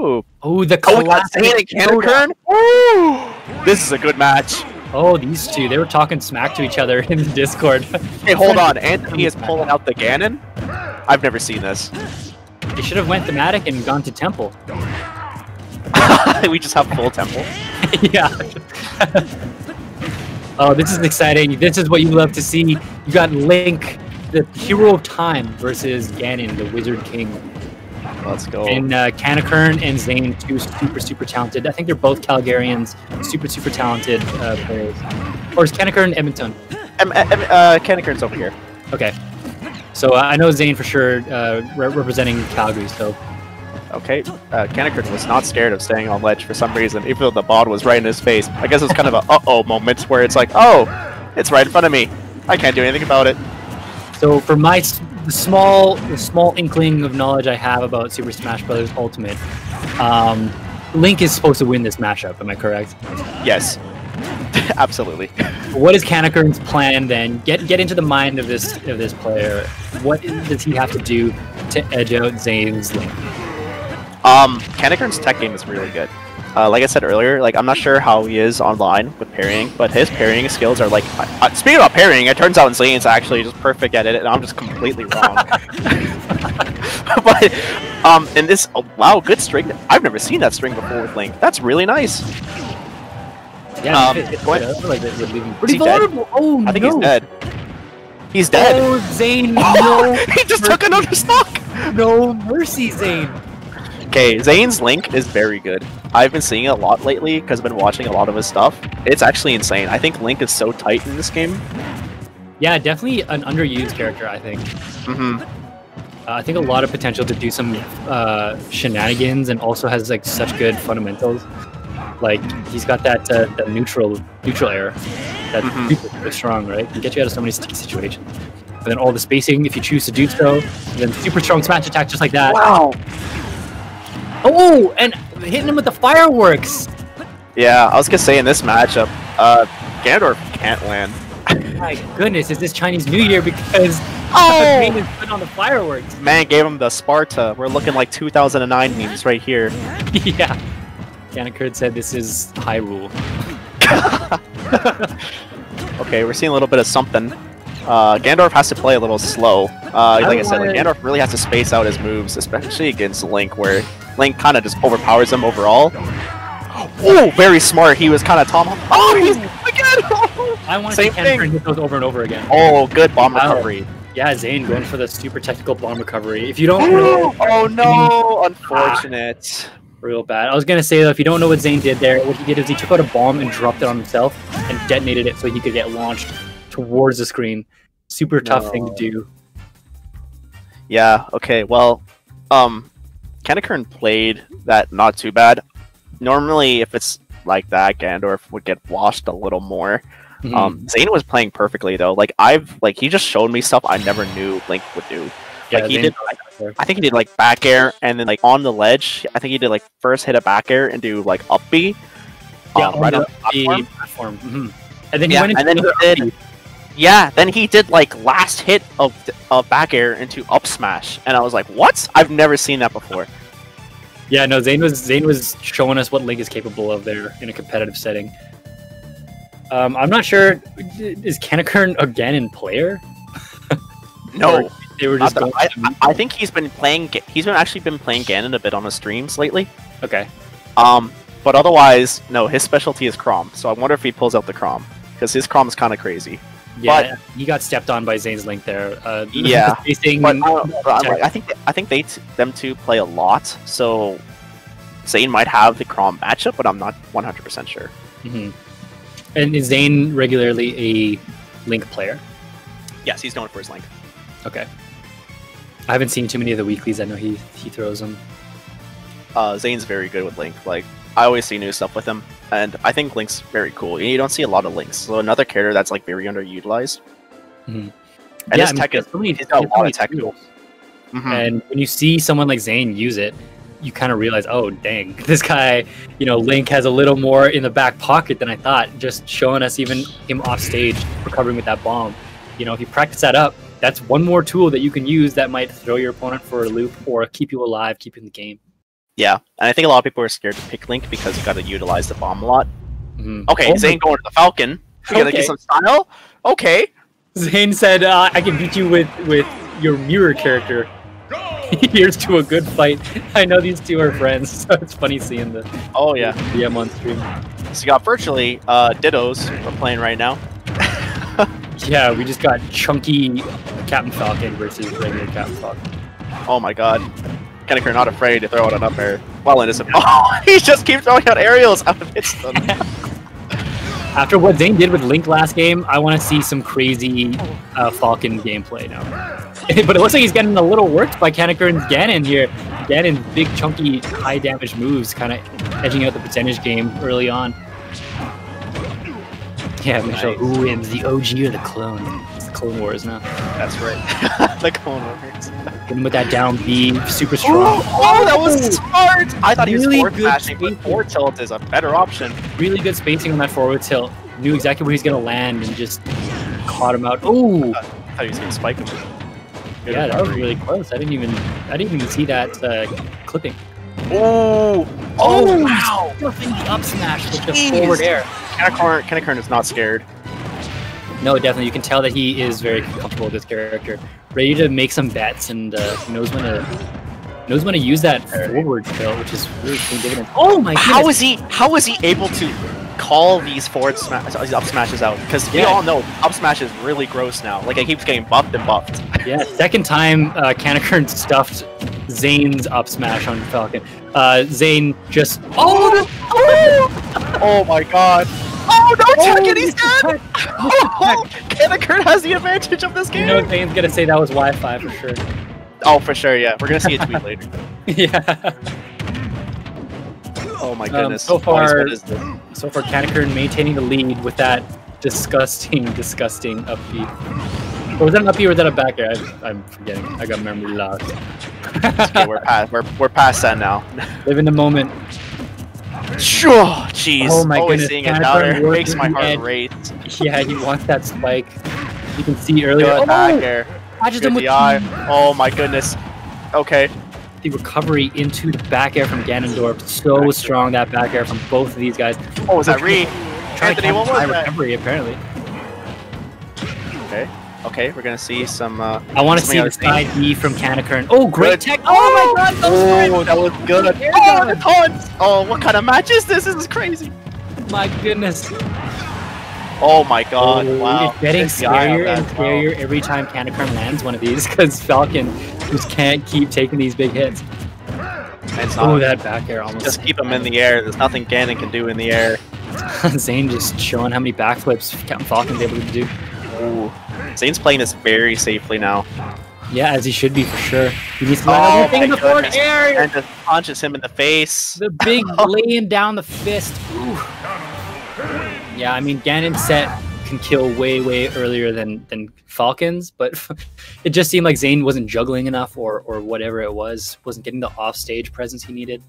Ooh. Oh, the Oh, we got classic Zain and Cannon showdown. Ooh. This is a good match. Oh, these two, they were talking smack to each other in the Discord. Hey, hold on. Anthony is pulling out the Ganon. I've never seen this. They should have went thematic and gone to temple. we just have full temple. yeah. oh, this is exciting. This is what you love to see. You got Link, the hero of time, versus Ganon, the Wizard King. Let's go. And uh, Canakrn and Zain, two super, super talented. I think they're both Calgarians, super, super talented uh, players. Or is Canakrn Edmonton? Um, um, uh, Canakrn's over here. Okay. So uh, I know Zain for sure, uh, re- representing Calgary. So Okay. Uh, Canakrn was not scared of staying on ledge for some reason, even though the bod was right in his face. I guess it's kind of a uh-oh moment where it's like, oh, it's right in front of me. I can't do anything about it. So for my the small the small inkling of knowledge I have about Super Smash Bros. Ultimate, um, Link is supposed to win this matchup. Am I correct? Yes. Absolutely. What is Canakrn's plan then? Get get into the mind of this of this player. What does he have to do to edge out Zain's Link? Um, Canakrn's tech game is really good. Uh, like I said earlier, like I'm not sure how he is online with parrying, but his parrying skills are like. Uh, speaking about parrying, it turns out Zain's actually just perfect at it, and I'm just completely wrong. but um, and this, oh, wow, good string. I've never seen that string before with Link. That's really nice. Yeah, Um, it, it, what- I feel like they're leaving Is pretty he dead? vulnerable. Oh I think no! he's dead. He's dead. Oh Zain, no, he just took another stock. no mercy, Zain. Okay, Zain's Link is very good. I've been seeing it a lot lately because I've been watching a lot of his stuff. It's actually insane. I think Link is so tight in this game. Yeah, definitely an underused character. I think. hmm Uh, I think a lot of potential to do some uh, shenanigans, and also has like such good fundamentals. Like he's got that uh, that neutral neutral air that's Mhm. super, super strong, right? Can get you out of so many sticky situations. And then all the spacing, if you choose to do so, and then super strong smash attack just like that. Wow. Oh, and hitting him with the fireworks. Yeah, I was gonna say in this matchup, uh, Ganondorf can't land. My goodness, is this Chinese New Year because Oh! Zain is putting on the fireworks? Man gave him the Sparta. We're looking like 2009 memes right here. yeah. Ganakurt said this is Hyrule. Okay, we're seeing a little bit of something. Uh, Gandorf has to play a little slow. Uh, like I said, like Gandorf really has to space out his moves, especially against Link, where Link kind of just overpowers him overall. Oh, very smart. He was kind of Tom. Oh, he's again. I want to see thing. Ganakurt hit those over and over again. oh, good bomb Wow. recovery. Yeah, Zain going for the super technical bomb recovery. If you don't know, Oh no, unfortunate. real bad. I was gonna say though, if you don't know what Zain did there, what he did is he took out a bomb and dropped it on himself and detonated it so he could get launched towards the screen. Super tough thing to do. Yeah. Okay. Well, um, Canakrn played that not too bad. Normally, if it's like that, Gandorf would get washed a little more. Mhm. Um, Zain was playing perfectly though. Like I've like he just showed me stuff I never knew Link would do. yeah, like he Zain- did. Like, I think he did like back air and then like on the ledge. I think he did like first hit a back air and do like up B. yeah, um, right on the platform. platform. Mhm. And then he Yeah, went into and then he did-. Yeah, then he did like last hit of of back air into up smash, and I was like, "What? I've never seen that before." Yeah, no, Zain was Zain was showing us what Link is capable of there in a competitive setting. Um, I'm not sure. Is Canakrn a Ganon player? No, Or they were just going. I, I think he's been playing. He's been actually been playing Ganon a bit on his streams lately. okay. Um, but otherwise, no. His specialty is Chrom. So I wonder if he pulls out the Chrom because his Chrom is kind of crazy. Yeah, he got stepped on by Zain's Link there. Uh, Yeah, spacing- But, uh, but like, I think I think they t- them two play a lot. So Zain might have the Chrom matchup, but I'm not 100 percent sure. Mhm. And is Zain regularly a Link player? Yes, he's known for his Link. Okay. I haven't seen too many of the weeklies. I know he he throws them. uh, Zain's very good with Link. Like I always see new stuff with him, and I think Link's very cool. You don't see a lot of Links, so another character that's like very underutilized. Mhm. And yeah, his I mean, tech is so many- he's got a lot of tech tools. Mhm. And when you see someone like Zain use it, you kind of realize, oh dang, this guy, you know, Link has a little more in the back pocket than I thought. Just showing us even him off stage recovering with that bomb. You know, if you practice that up, that's one more tool that you can use that might throw your opponent for a loop or keep you alive, keep you in the game. Yeah, and I think a lot of people are scared to pick Link because you got to utilize the bomb a lot. Mhm. Okay, Oh Zain going to the Falcon. We gotta Okay. get some style. Okay. Zain said, uh, "I can beat you with with your mirror character." Here's to a good fight. I know these two are friends, so it's funny seeing the Oh yeah. DM on stream. So you got virtually uh, Dittos we're playing right now. Yeah, we just got chunky Captain Falcon versus regular Captain Falcon. Oh my god. Canakrn not afraid to throw out an up air. Well, innocent. Oh, he just keeps throwing out aerials out of his them. After what Zain did with Link last game, I want to see some crazy uh, Falcon gameplay now. but it looks like he's getting a little worked by Canakrn and Ganon here. Ganon's big, chunky, high damage moves kind of edging out the percentage game early on. Yeah, Mitchell, Nice. who wins, the OG or the clone? Clone Wars now. That's right. the Clone Wars. Hit him with that down B, super strong. Oh, that was smart! I thought he was Really forward smashing, but forward tilt is a better option. Really good spacing on that forward tilt. Knew exactly where he's gonna land and just caught him out. Oh, I thought he was to spike him. Good yeah, that was really close. I didn't even, I didn't even see that uh, clipping. Oh! Oh, wow! Stuffing the up smash with the forward air. Canakrn, Canakrn is not scared. No, definitely, you can tell that he is very comfortable with this character, ready to make some bets, and uh, knows when to knows when to use that forward tilt, which is really paying dividends. Oh my How goodness! is he? How is he able to call these forward smash, these up smashes out? Because we Yeah. all know up smash is really gross now. Like it keeps getting buffed and buffed. Yeah, second time uh, Canakrn stuffed Zain's up smash on Falcon. Uh, Zain just oh, oh! Oh my god! Oh no, Oh, Tekken, he's dead! Oh, Canakrn has the advantage of this game! You game. know Zain's gonna say that was Wi-Fi for sure. Oh, for sure, yeah. We're gonna see a tweet later. yeah. Oh my Um, goodness. so far- what is? So far, Canakrn maintaining the lead with that disgusting, disgusting up B. Or was that an up B or was that a back air? I, I'm forgetting. I got memory locked. Okay, we're past. We're, we're past that now. Live in the moment. Sure, jeez. Oh my Always goodness, seeing a Canakrn downer makes my heart edge. race. Yeah, he wants that spike. You can see earlier. Good oh! back Oh, air. catches Good him with DI. Oh my goodness. Okay. the recovery into the back air from Ganondorf. So strong that back air from both of these guys. Oh, was that? Re. Trying to Anthony, what catch was that? recovery apparently. Okay. Okay, we're gonna see some. Uh, I want to see the side B from Canakrn. Oh, great Good. tech! Oh my god, those oh, that was good. Oh, the taunts. Oh, what kind of match is this? This is crazy. My goodness. Oh my god! Oh, wow. It's getting on scarier and scarier every time Canakrn lands one of these because Falcon just can't keep taking these big hits. It's Oh, that back air almost. Just keep him in the air. There's nothing Ganon can do in the air. Zain just showing how many backflips Captain Falcon's able to do. Ooh. Zain's playing this very safely now. Yeah, as he should be for sure. He needs to Oh land everything in the forward goodness. air. And just punches him in the face. The big laying down the fist. Ooh. Yeah, I mean Ganon's set can kill way way earlier than than Falcons, but it just seemed like Zain wasn't juggling enough or or whatever it was, wasn't getting the offstage presence he needed.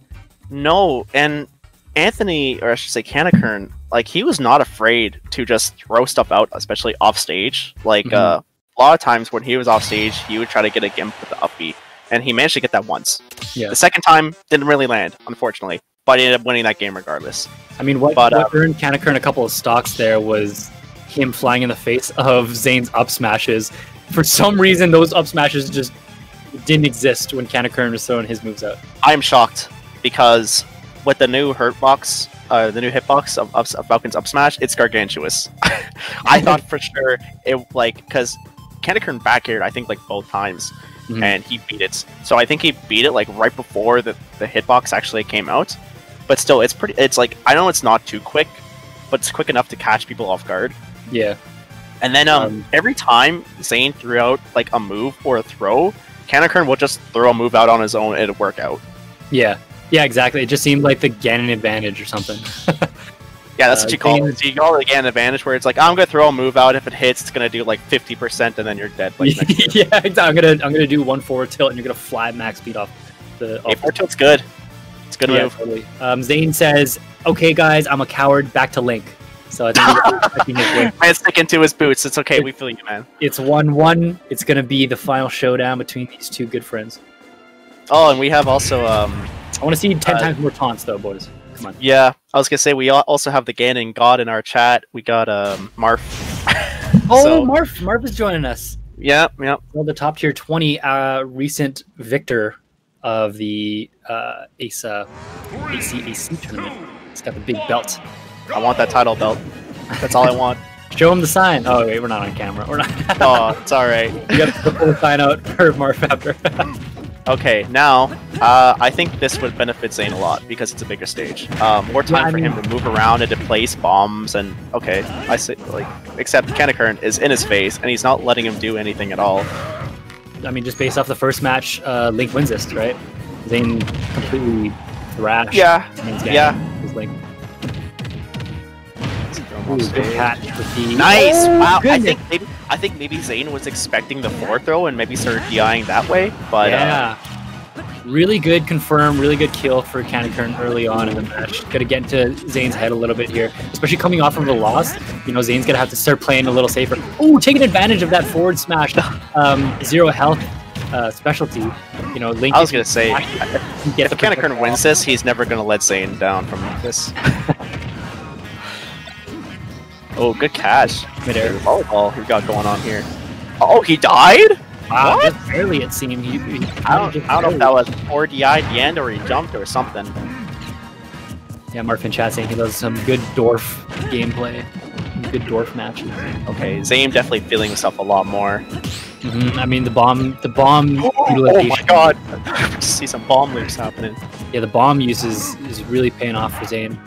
No, and Anthony, or I should say Canakrn, like he was not afraid to just throw stuff out, especially off stage. Like Mhm. uh, a lot of times when he was off stage, he would try to get a gimp with the up B, and he managed to get that once. Yeah. The second time didn't really land, unfortunately, but he ended up winning that game regardless. I mean, what, But, uh, what earned Canakrn a couple of stocks there was him flying in the face of Zain's up smashes. For some reason, those up smashes just didn't exist when Canakrn was throwing his moves out. I'm shocked because with the new hurt box, uh, the new hitbox of, of, of Falcon's up smash, it's gargantuous. I thought for sure it like because Canakrn back aired, I think like both times, Mhm. and he beat it. So I think he beat it like right before the the hitbox actually came out. But still, it's pretty. It's like I know it's not too quick, but it's quick enough to catch people off guard. Yeah. And then um, Um, every time Zain threw out like a move or a throw, Canakrn will just throw a move out on his own and it'll work out. Yeah. Yeah, exactly. It just seemed like the Ganon advantage or something. Yeah, that's Uh, what you call Zain- it. You call it Ganon advantage, where it's like I'm gonna throw a move out. If it hits, it's gonna do like fifty percent, and then you're dead. Like yeah, exactly. I'm gonna I'm gonna do one forward tilt and you're gonna fly max speed off the Hey, off four tilt's good. It's good yeah, move. totally. Um, Zain says, "Okay, guys, I'm a coward. Back to Link." So I think he's expecting his win. Man, sticking to his boots. It's okay. We feel you, man. it's one one. It's gonna be the final showdown between these two good friends. Oh, and we have also um, I want to see ten Uh, times more taunts though, boys. Come on. Yeah, I was gonna say we also have the Ganon God in our chat. We got um Marf. Oh, So- Marf! Marf is joining us. Yeah, yeah. Well, the top tier 20 uh, recent victor of the uh, ASA ACAC tournament. He's got the big belt. I want that title belt. That's all I want. Show him the sign. Oh wait, we're not on camera. We're not. Oh, it's all right. you got to pull the sign out for Marf after. Okay, now uh, I think this would benefit Zain a lot because it's a bigger stage. Uh, more time Yeah, for him to move around and to place bombs and okay, I see. Like, except Canakrn is in his face and he's not letting him do anything at all. I mean, just based off the first match, uh, Link wins this, right? Zain completely thrashed. Yeah, yeah. He's like, Ooh, ooh, good catch with the Nice! Oh, wow, I think maybe I think maybe Zain was expecting the forward throw and maybe started DIing that way, but uh, yeah. Really good confirm, really good kill for Canakrn early on in the match. Gotta get into Zain's head a little bit here, especially coming off of the loss. You know, Zain's gonna have to start playing a little safer. Oh, taking advantage of that forward smash, um, zero health uh, specialty. You know, Link. I was gonna say get if protect wins this, he's never gonna let Zain down from this. oh, good catch. midair. Volleyball we got going on here. Oh, he died? Wow, What? just barely it seemed. He, he, I don't, I don't know if that was 4 DI at the end or he jumped or something. Yeah, Marfin chat saying he does some good Dwarf gameplay, good Dwarf matches. Okay, Zain definitely feeling himself a lot more. hmm I mean, the bomb, the bomb Oh utilization. my god! See some bomb loops happening. Yeah, the bomb use is, is really paying off for Zain.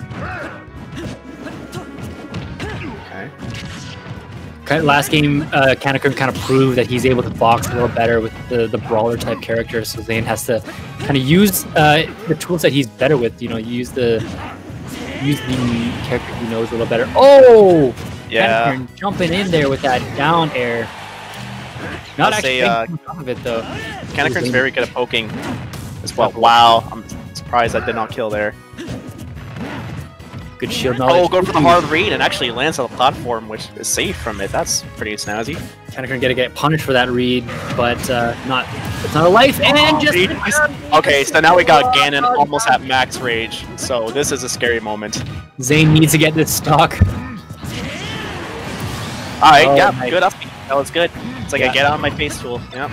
Last game, uh, Canakrn kind of proved that he's able to box a little better with the, the brawler type characters. So Zain has to kind of use uh, the tools that he's better with. You know, use the use the character he knows a little better. Oh, Yeah. Canakrn jumping in there with that down air. Not I'll actually say, uh, getting on top of it though. Canakrn's very good at poking as well. Wow, I'm surprised I did not kill there. Good shield knowledge. Oh, go for the hard read and actually lands on the platform, which is safe from it. That's pretty snazzy. Canakrn gonna get punished for that read, but uh, not. It's not a life, and just Read. Okay, so now we got Ganon almost at max rage, so this is a scary moment. Zain needs to get this stock. Alright, Oh, yeah, nice. good up. That was good. It's like Yeah. a get out of my face tool. Yep.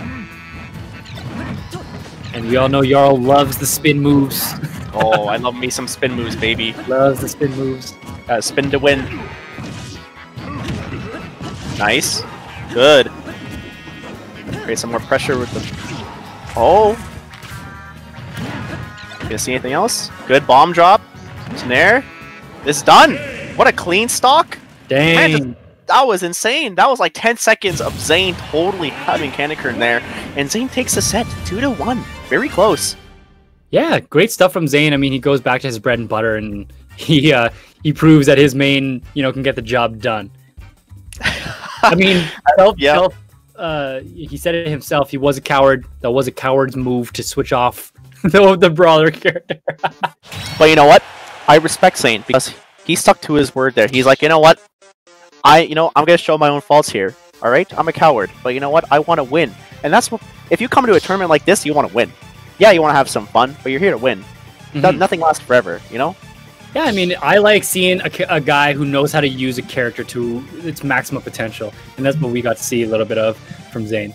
And we all know Jarl loves the spin moves. Oh, I love me some spin moves, baby. loves the spin moves. Uh, spin to win. Nice. Good. Create some more pressure with the. Oh. Gonna see anything else? Good bomb drop. Snare. It's done. What a clean stock. Man, That was insane. That was like 10 seconds of Zain totally having Canakrn there. And Zain takes the set 2 to 1. Very close. Yeah, great stuff from Zain. I mean, he goes back to his bread and butter, and he uh, he proves that his main, you know, can get the job done. I mean, self, Yeah. self, uh, he said it himself. He was a coward. That was a coward's move to switch off the, the brawler character. But you know what? I respect Zain because he stuck to his word there. He's like, you know what? I, you know, I'm gonna show my own faults here. All right, I'm a coward, but you know what? I want to win, and that's what. If you come to a tournament like this, you want to win. Yeah, you want to have some fun, but you're here to win. No- Mhm. nothing lasts forever, you know. Yeah, I mean, I like seeing a, a guy who knows how to use a character to its maximum potential, and that's what we got to see a little bit of from Zain.